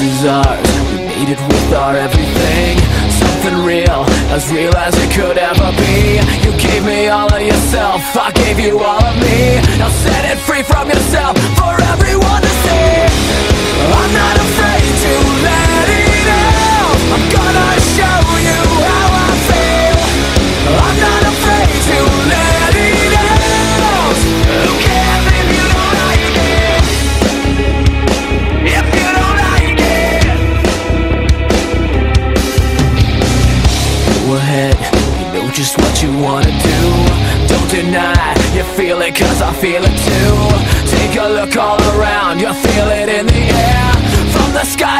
this is ours. We made it with our everything. Something real, as real as it could ever be. You gave me all of yourself, I gave you all of me. Now say just what you wanna do. Don't deny, you feel it cause I feel it too. Take a look all around, you feel it in the air. From the sky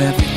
forever.